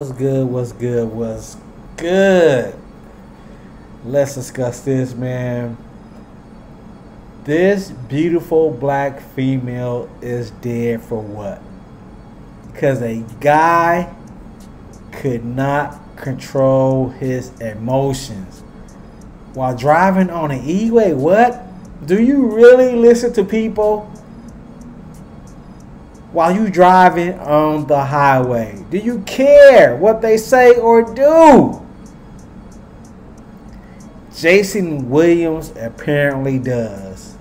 What's good? What's good? What's good? Let's discuss this, man. This beautiful black female is dead for what? Because a guy could not control his emotions while driving on an E-way. What? Do you really listen to people? While you driving on the highway? Do you care what they say or do? Jason Williams apparently does.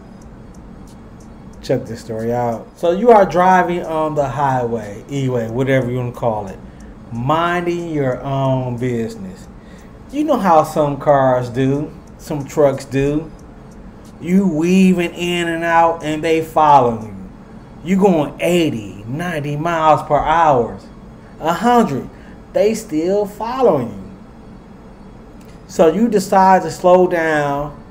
Check this story out. So you are driving on the highway, E-way, whatever you want to call it, minding your own business. You know how some cars do, some trucks do. You weaving in and out and they following you you going 80, 90 miles per hour, 100, they still following you. So you decide to slow down,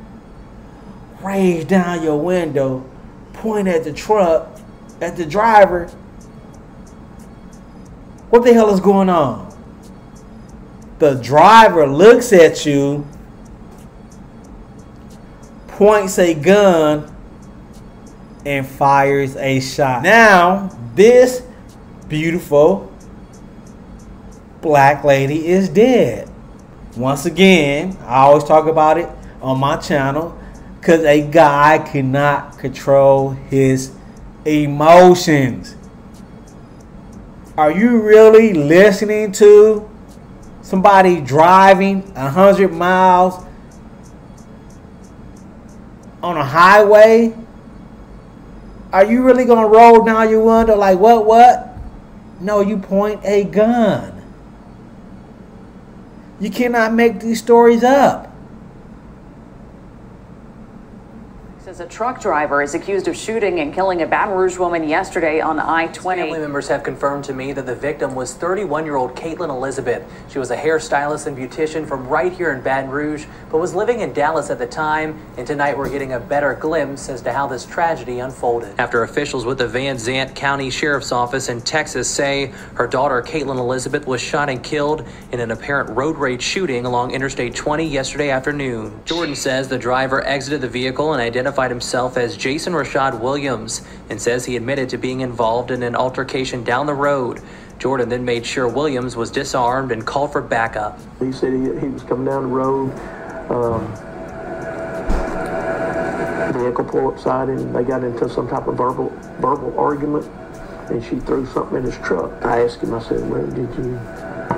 raise down your window, point at the truck, at the driver. What the hell is going on? The driver looks at you, points a gun and fires a shot. Now, this beautiful black lady is dead. Once again, I always talk about it on my channel because a guy cannot control his emotions. Are you really listening to somebody driving 100 miles on a highway are you really gonna roll down your window like what what? No, you point a gun. You cannot make these stories up. Says a truck driver is accused of shooting and killing a Baton Rouge woman yesterday on I-20. Family members have confirmed to me that the victim was 31-year-old Caitlin Elizabeth. She was a hairstylist and beautician from right here in Baton Rouge, but was living in Dallas at the time. And tonight we're getting a better glimpse as to how this tragedy unfolded. After officials with the Van Zandt County Sheriff's Office in Texas say her daughter Caitlin Elizabeth was shot and killed in an apparent road rage shooting along Interstate 20 yesterday afternoon. Jordan says the driver exited the vehicle and identified identified himself as Jason Rashad Williams and says he admitted to being involved in an altercation down the road. Jordan then made sure Williams was disarmed and called for backup. He said he, he was coming down the road. Um, vehicle pulled upside him. They got into some type of verbal verbal argument, and she threw something in his truck. I asked him. I said, "Where did you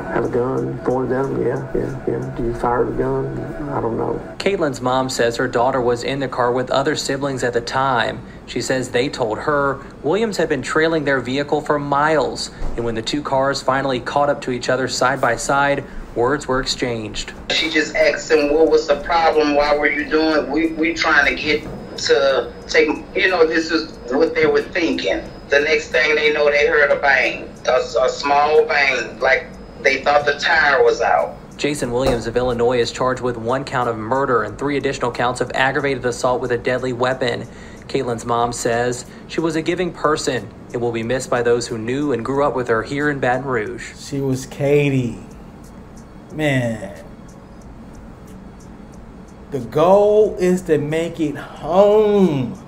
have a gun, pointed at him. Yeah, yeah, yeah. Do you fire the gun? I don't know. Caitlin's mom says her daughter was in the car with other siblings at the time. She says they told her Williams had been trailing their vehicle for miles, and when the two cars finally caught up to each other side by side, words were exchanged. She just asked him, "What was the problem? Why were you doing? We we trying to get to take. You know, this is what they were thinking." The next thing they know, they heard a bang, a, a small bang, like they thought the tire was out. Jason Williams of Illinois is charged with one count of murder and three additional counts of aggravated assault with a deadly weapon. Caitlin's mom says she was a giving person and will be missed by those who knew and grew up with her here in Baton Rouge. She was Caty. Man. The goal is to make it home.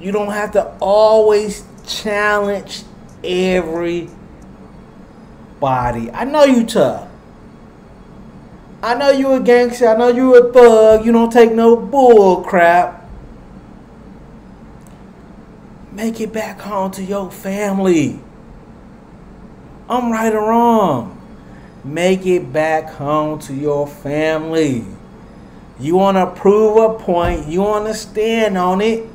You don't have to always challenge every body. I know you tough. I know you a gangster. I know you a thug. You don't take no bull crap. Make it back home to your family. I'm right or wrong. Make it back home to your family. You want to prove a point. You want to stand on it.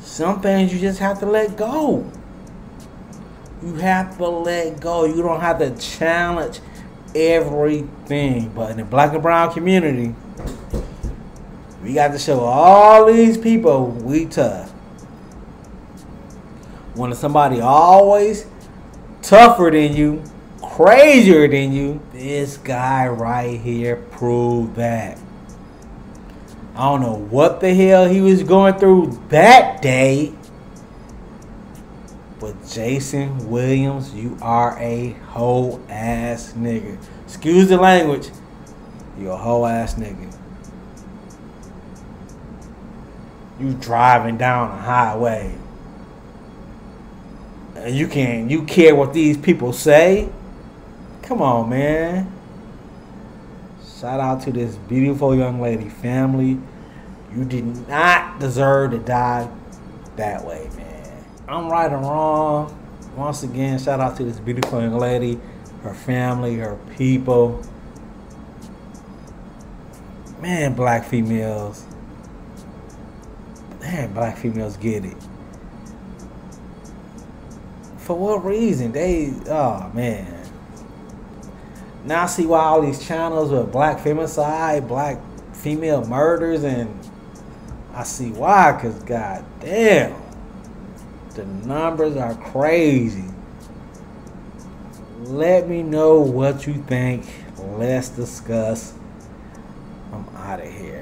Some things you just have to let go. You have to let go. You don't have to challenge everything. But in the black and brown community, we got to show all these people we tough. When somebody always tougher than you, crazier than you, this guy right here proved that. I don't know what the hell he was going through that day But Jason Williams, you are a whole ass nigga. Excuse the language. You a whole ass nigga. You driving down a highway. And you can't. you care what these people say? Come on, man. Shout out to this beautiful young lady family. You did not deserve to die that way, man. I'm right or wrong. Once again, shout out to this beautiful young lady, her family, her people. Man, black females. Man, black females get it. For what reason? They, oh man. Now I see why all these channels with black femicide, black female murders, and I see why, because god damn, the numbers are crazy. Let me know what you think. Let's discuss. I'm out of here.